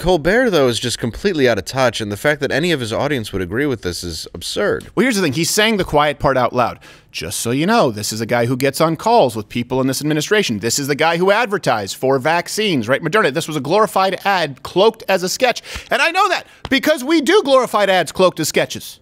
Colbert, though, is just completely out of touch, and the fact that any of his audience would agree with this is absurd. Well, here's the thing. He's saying the quiet part out loud. Just so you know, this is a guy who gets on calls with people in this administration. This is the guy who advertised for vaccines, right? Moderna. This was a glorified ad cloaked as a sketch. And I know that because we do glorified ads cloaked as sketches.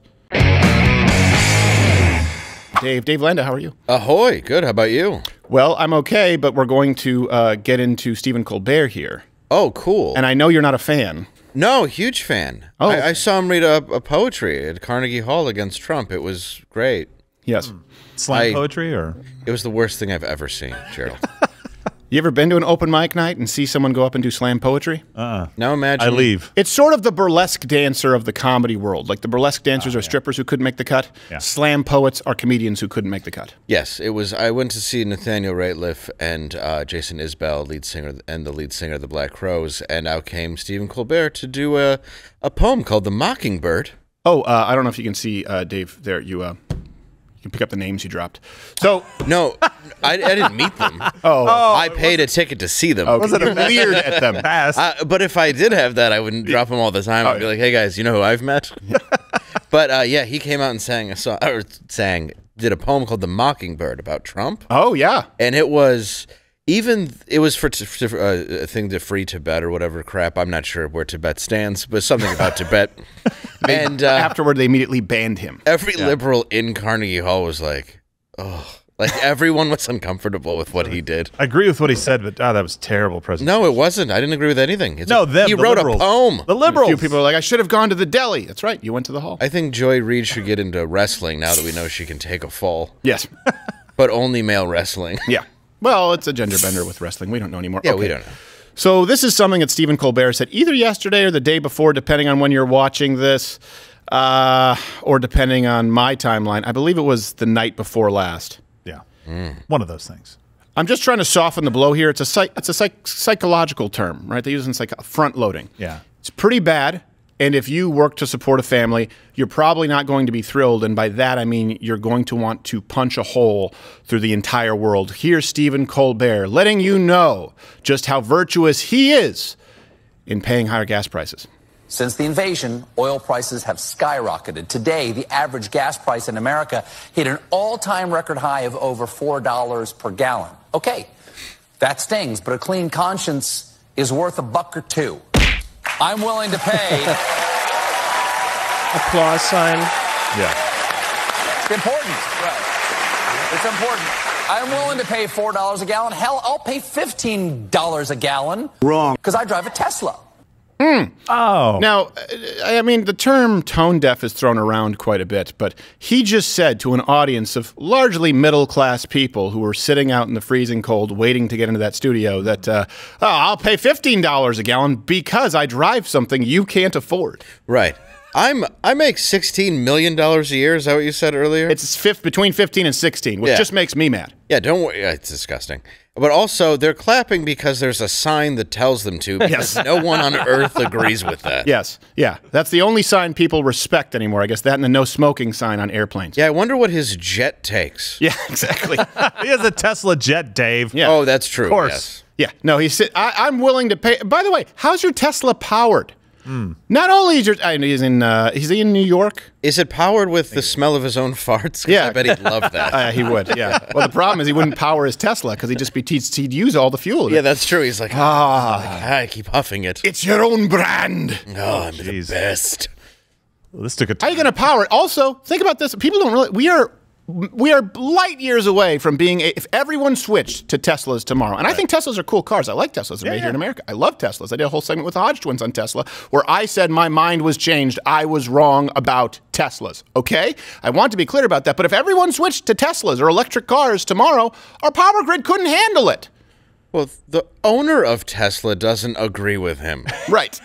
Dave, Dave Landau, how are you? Ahoy! Good. How about you? Well, I'm okay, but we're going to uh, get into Stephen Colbert here. Oh, cool. And I know you're not a fan. no, huge fan. Oh. I, I saw him read a, a poetry at Carnegie Hall against Trump. It was great. Yes. Hmm. Slam I- poetry or It was the worst thing I've ever seen, Gerald. You ever been to an open mic night and see someone go up and do slam poetry? uh now imagine I leave. It's sort of the burlesque dancer of the comedy world. Like the burlesque dancers are strippers who couldn't make the cut. Yeah. Slam poets are comedians who couldn't make the cut. Yes, it was. I went to see Nathaniel Rateliff and uh, Jason Isbell, lead singer and the lead singer of the Black Crowes, and out came Stephen Colbert to do a a poem called "The Mockingbird." Oh, uh, I don't know if you can see uh, Dave there. You can pick up the names you dropped. So No, I, I didn't meet them. Oh, I paid a ticket to see them. was it a leered at them? Uh, but if I did have that, I wouldn't drop them all the time. I'd be like, "Hey guys, you know who I've met?" but uh, yeah, he came out and sang a song, or sang, did a poem called "The Mockingbird" about Trump. Oh yeah. and it was even it was for, t- for uh, a thing to free Tibet or whatever crap. I'm not sure where Tibet stands, but something about Tibet. And uh, Afterward, they immediately banned him. every liberal in Carnegie Hall was like, "Oh." Like everyone was uncomfortable with what he did. I agree with what he said, but ah, that was terrible presentation. No, it wasn't. I didn't agree with anything. It's no, a- them. he the wrote liberals. a poem. The liberals. A few people are like, I should have gone to the deli. That's right. You went to the hall. I think Joy Reid should get into wrestling now that we know she can take a fall, yes. but only male wrestling. yeah. Well, it's a gender bender with wrestling. We don't know anymore. Yeah, Okay. we don't know. So this is something that Stephen Colbert said either yesterday or the day before, depending on when you're watching this, uh, or depending on my timeline. I believe it was the night before last. yeah, one of those things. I'm just trying to soften the blow here. It's a psych, it's a psych, psychological term, right? They use it in psych, front loading. Yeah. it's pretty bad. And if you work to support a family, you're probably not going to be thrilled. And by that, I mean you're going to want to punch a hole through the entire world. Here's Stephen Colbert letting you know just how virtuous he is in paying higher gas prices. Since the invasion, oil prices have skyrocketed. Today, the average gas price in America hit an all time record high of over $4 per gallon. Okay, that stings, but a clean conscience is worth a buck or two. I'm willing to pay. Applause sign. Yeah. It's important. Right. It's important. I'm willing to pay $4 a gallon. Hell, I'll pay $15 a gallon. Wrong. Because I drive a Tesla. Oh. Now, uh, I mean, the term tone deaf is thrown around quite a bit, but he just said to an audience of largely middle class people who were sitting out in the freezing cold waiting to get into that studio that, uh, oh, I'll pay $15 a gallon because I drive something you can't afford. Right. I'm I make sixteen million dollars a year. Is that what you said earlier? It's fifth, between 15 and 16, which Yeah. just makes me mad. yeah. Don't worry. It's disgusting. But also, they're clapping because there's a sign that tells them to. Because no one on earth agrees with that. Yes, yeah. That's the only sign people respect anymore. I guess that and the no smoking sign on airplanes. Yeah. I wonder what his jet takes. Yeah, exactly. he has a Tesla jet, Dave. Yeah. Oh, that's true. Of course. Yeah, no, he's. I, I'm willing to pay. By the way, how's your Tesla powered? Not only is your, I know he's in, uh, he's in New York. Is it powered with the smell of his own farts? Yeah. I bet he'd love that. Uh, he would, yeah. well, the problem is he wouldn't power his Tesla because he'd just be he'd, he'd use all the fuel. yeah, that's true. He's like, ah, I keep huffing it. it's your own brand. oh, I'm the best. Well, this took a. How are you going to power it? Also, think about this. People don't really. We are. We are light years away from being. A, if everyone switched to Teslas tomorrow, and I think Teslas are cool cars. I like Teslas. They're made here in America. I love Teslas. I did a whole segment with the Hodge twins on Tesla, where I said my mind was changed. I was wrong about Teslas. Okay, I want to be clear about that. But if everyone switched to Teslas or electric cars tomorrow, our power grid couldn't handle it. Well, the owner of Tesla doesn't agree with him. Right.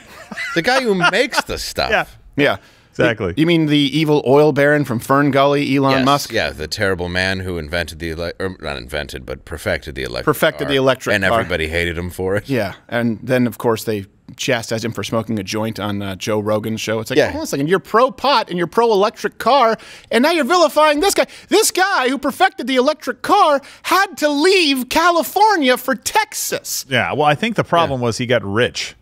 the guy who makes the stuff. Yeah. Yeah. Exactly. You mean the evil oil baron from FernGully, Elon Yes, Musk? Yeah, the terrible man who invented the ele- or not invented, but perfected the electric Perfected car, the electric and car. everybody hated him for it. Yeah, and then of course they chastised him for smoking a joint on uh, Joe Rogan's show. It's like, Yeah. hold on a second, you're pro pot and you're pro electric car, and now you're vilifying this guy. This guy who perfected the electric car had to leave California for Texas. Yeah. Well, I think the problem was he got rich.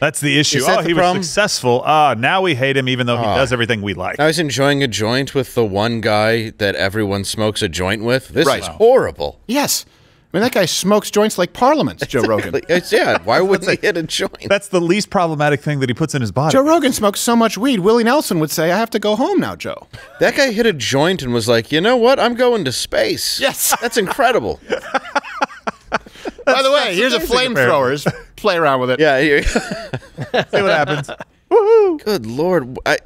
That's the issue. Is that oh, the he problem? was successful. Ah, now we hate him, even though he does everything we like. I was enjoying a joint with the one guy that everyone smokes a joint with. This Right. is horrible. Yes. I mean, that guy smokes joints like parliaments, Joe Rogan. Like, it's- yeah, why wouldn't he hit a joint? That's the least problematic thing that he puts in his body. Joe Rogan smokes so much weed, Willie Nelson would say, I have to go home now, Joe. That guy hit a joint and was like, you know what? I'm going to space. Yes. That's incredible. By the way, here's a amazing, flamethrowers. Play around with it. yeah. Here. See what happens. Good lord. I,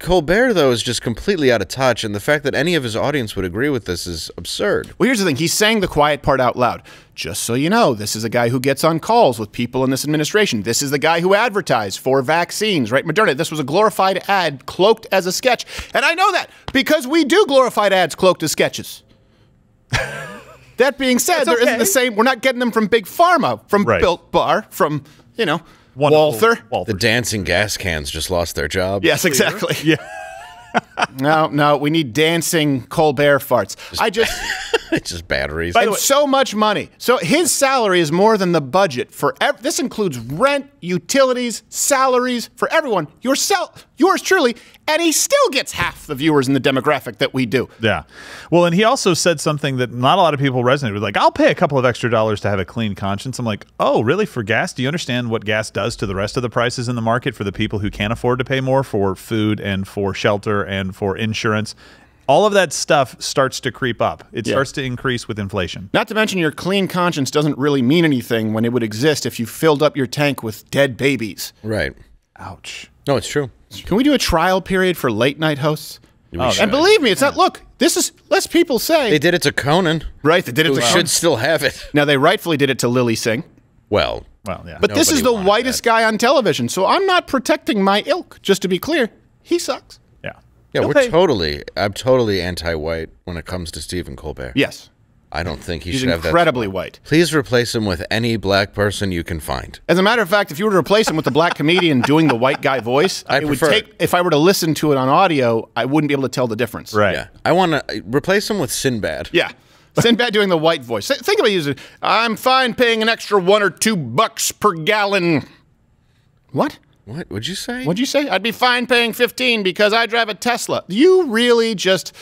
Colbert though is just completely out of touch, and the fact that any of his audience would agree with this is absurd. Well, here's the thing. He's saying the quiet part out loud. Just so you know, this is a guy who gets on calls with people in this administration. This is the guy who advertised for vaccines, right? Moderna. This was a glorified ad cloaked as a sketch. And I know that because we do glorified ads cloaked as sketches. that being said, there okay. not the same. We're not getting them from Big Pharma, from Right. Built Bar, from, you know, Wonderful. Walther. Walther. The dancing gas cans just lost their job. Yes, exactly. Yeah. No, no, we need dancing Colbert farts. I just. it's just batteries. and so much money. So his salary is more than the budget for ev- this includes rent, utilities, salaries for everyone. Yourself, yours truly, and he still gets half the viewers in the demographic that we do. Yeah. Well, and he also said something that not a lot of people resonated with. Like, I'll pay a couple of extra dollars to have a clean conscience. I'm like, oh, really? For gas? Do you understand what gas does to the rest of the prices in the market for the people who can't afford to pay more for food and for shelter and for insurance? All of that stuff starts to creep up. It Yeah. starts to increase with inflation. Not to mention your clean conscience doesn't really mean anything when it would exist if you filled up your tank with dead babies. right. Ouch. No, it's true. Can we do a trial period for late night hosts? We oh, should. And believe me, it's not. Look, this is. Less people say. they did it to Conan. right. They did it Who to should Conan. still have it. Now they rightfully did it to Lilly Singh. Well, Well, yeah. But this is the wanted whitest guy on television, so I'm not protecting my ilk. Just to be clear, he sucks. Yeah. yeah, He'll we're totally. I'm totally anti-white when it comes to Stephen Colbert. Yes, I don't think he he's should have that. incredibly white. Please replace him with any black person you can find. As a matter of fact, if you were to replace him with a black comedian doing the white guy voice, I it would take. it. If I were to listen to it on audio, I wouldn't be able to tell the difference. Right. Yeah, I want to uh, replace him with Sinbad. Yeah. Sinbad doing the white voice. Think about using. I'm fine paying an extra one or two bucks per gallon. What? What would you say? What'd you say? I'd be fine paying 15 because I drive a Tesla. You really just.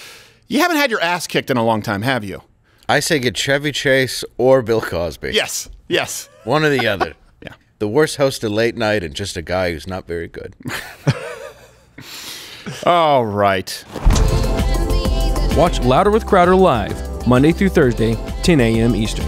You haven't had your ass kicked in a long time, have you? I say get Chevy Chase or Bill Cosby. Yes. Yes. One or the other. Yeah. The worst host of late night and just a guy who's not very good. All right. Watch Louder with Crowder live, Monday through Thursday, 10 a.m. Eastern.